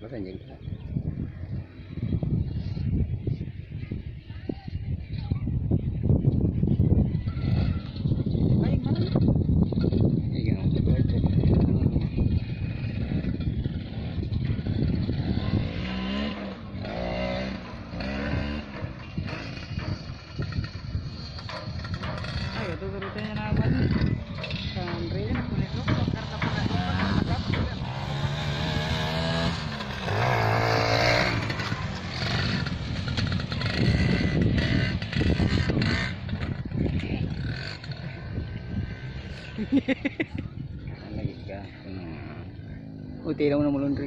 nó thành những cái Ay, ito turutin niya naman. Sandre, nakulit ko. Karta pa na. Lagi ka. Uti lang mo na mulon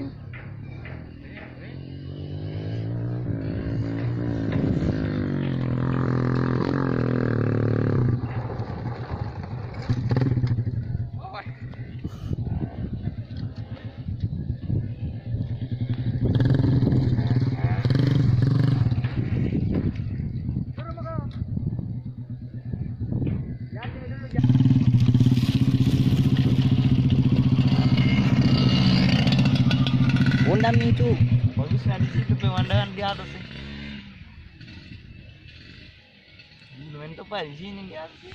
Undang itu. Bagus nggak di situ pemandangan di atas. Belum itu pak di sini di atas sih.